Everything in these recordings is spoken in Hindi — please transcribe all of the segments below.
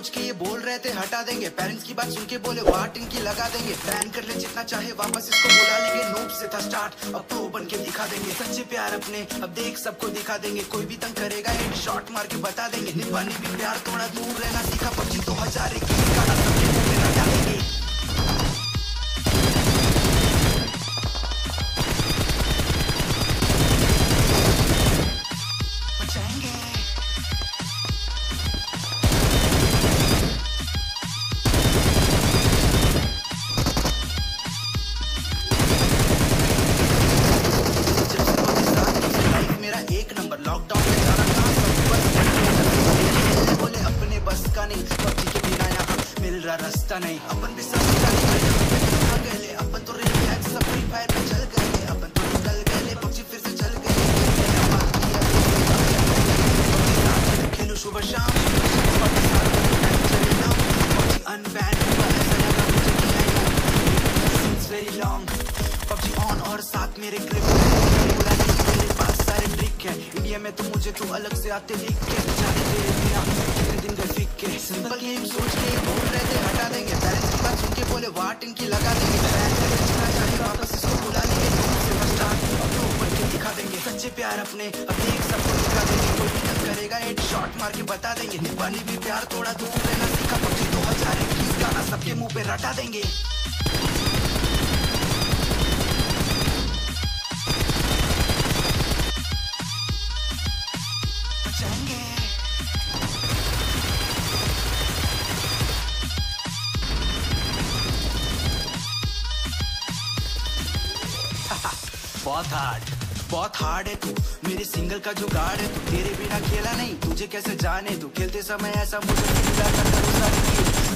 सोच के ये बोल रहे थे, हटा देंगे। पेरेंट्स की बात सुन के बोले वाट इनकी लगा देंगे। बैन कर ले जितना चाहे, वापस इसको बुला लेंगे। नोब से था स्टार्ट अब प्रो बन के दिखा देंगे। सच्चे प्यार अपने, अब देख सबको दिखा देंगे। कोई भी तंग करेगा एक शॉट मार के बता देंगे। निभाने भी प्यार थोड़ा दूर रहना सीखा पबजी दो हज़ार एक की पबजी के बिना यहाँ मिल रहा रास्ता नहीं। अपन भी सब गए अपन तो रिलैक्स सब फ्री फायर में चल गए अपन तो निकल गए पबजी फिर से चल गए खेलो सुबह शाम very long पबजी ऑन और साथ मेरे ग्रिप मेरे पास सारे ट्रिक है। इंडिया में तो मुझे तो अलग से आते लिख के जाने तेरे फिक्के सिंपल गेम सोच के बोल रहे थे, हटा देंगे। पेरेंट्स की बात सुन के बोले वाट इनकी लगा देंगे। वापस इसको बुला लेंगे तो के दिखा देंगे। सच्चे प्यार अपने, अब देख सबको दिखा देंगे। कोई भी करेगा, एक शॉट मार के बता देंगे। निभानी भी प्यार थोड़ा दूर रहना सीखा पबजी दो हज़ार इक्कीस गाना सबके मुँह पे रटा देंगे। बचाएँगे। बहुत हार्ड बहुत हार्ड है तू। मेरे सिंगल का जो गार्ड है तू। तेरे बिना खेला नहीं, तुझे कैसे जाने तू? खेलते समय ऐसा मुझे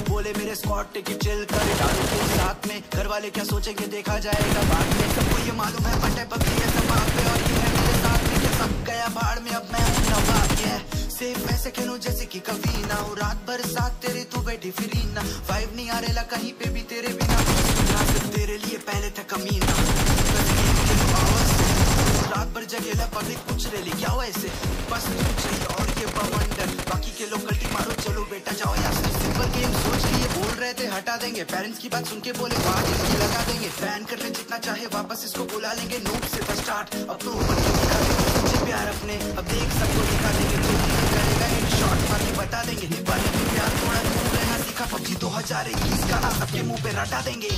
बोले मेरे स्कॉट टिकट चिल कर, डालो के साथ में। घर वाले क्या सोचेंगे, देखा जाएगा बाद में। सबको ये मालूम है बटे पबजी है सब वहाँ पे। और ये है मेरे साथ में सब गया भाड़ में, अब मैं हूँ नवाब ये सेफ़ ऐसे खेलूं जैसे कि कभी ना हो। रात भर साथ तेरे, तू बैठी फिरी ना। वाइब नहीं आ रेला कहीं पे भी तेरे बिना। तेरे लिए, पहले था कमीना बस गेम खेलो आवाज़ से। रात भर जगेला पब्लिक पूछ रही क्या हुआ ऐसे। बस तू चाहिए और ये बवंडर बाकी के लोग गलती मारो, चलो बेटा, जाओ यहाँ से। सिंपल गेम सोच के ये बोल रहे थे, हटा देंगे। पेरेंट्स की बात सुन के बोले बात इसकी लगा देंगे। फ़ैन कर ले जितना चाहे, वापस इसको बुला लेंगे नोट से था स्टार्ट अब तो ऊपर के प्यार अपने। अब देख सबको दिखा देंगे कोई भी करेगा, एक शॉट मार के बता देंगे। की प्यार थोड़ा दूर रहना सीखा पबजी दो हज़ार इक्कीस गाना सबके मुँह पे रटा देंगे।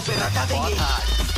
सबके मुँह पे रटा देंगे